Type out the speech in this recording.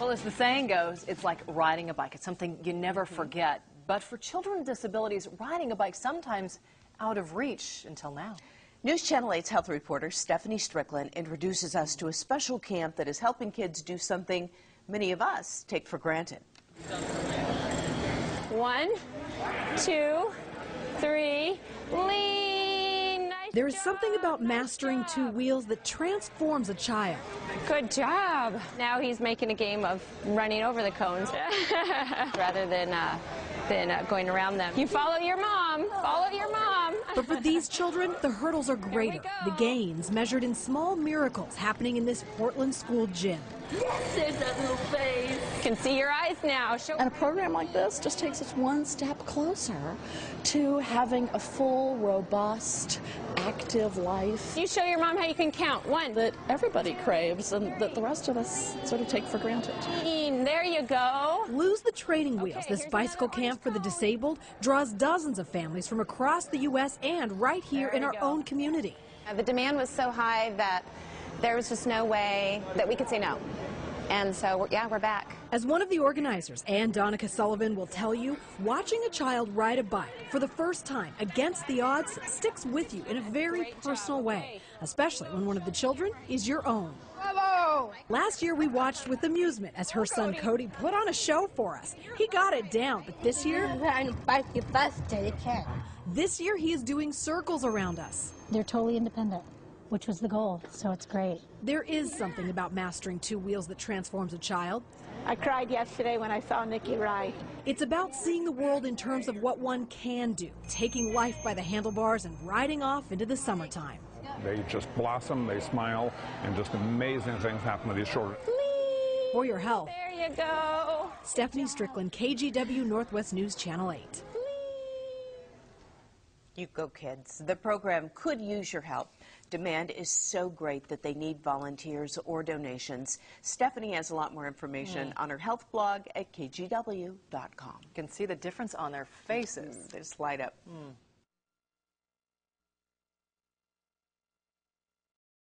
Well, as the saying goes, it's like riding a bike. It's something you never mm-hmm. forget. But for children with disabilities, riding a bike sometimes out of reach until now. News Channel 8's health reporter Stephanie Strickland introduces us to a special camp that is helping kids do something many of us take for granted. One, two, three, lean. Nice There is something about mastering two wheels that transforms a child. Good job. Now he's making a game of running over the cones rather than uh, than uh, going around them. You follow your mom. Follow your mom. But for these children, the hurdles are greater. The gains measured in small miracles happening in this Portland school gym. Yes, There's that little face. Can see your eyes now. Show. And a program like this just takes us one step closer to having a full, robust, active life You show your mom how you can count. One. that everybody craves and that the rest of us sort of take for granted. There you go. Lose the training wheels. Okay, This bicycle camp for the disabled draws dozens of families from across the U.S. and right here There in our go. own community. Uh, The demand was so high that there was just no way that we could say no. And so, yeah, we're back. As one of the organizers, Ann Donica Sullivan will tell you, watching a child ride a bike for the first time against the odds sticks with you in a very personal way, especially when one of the children is your own. Last year, we watched with amusement as her son Cody put on a show for us. He got it down, but this year, trying to bike you faster they can. this year he is doing circles around us. They're totally independent, which was the goal, so it's great. There is something about mastering two wheels that transforms a child. I cried yesterday when I saw Nikki ride. It's about seeing the world in terms of what one can do, taking life by the handlebars and riding off into the summertime. They just blossom, they smile, and just amazing things happen to these children. For your health, There you go. Stephanie Strickland, KGW Northwest News Channel 8. You go, kids. The program could use your help. Demand is so great that they need volunteers or donations. Stephanie has a lot more information on her health blog at kgw.com. You can see the difference on their faces. They just light up. Mm.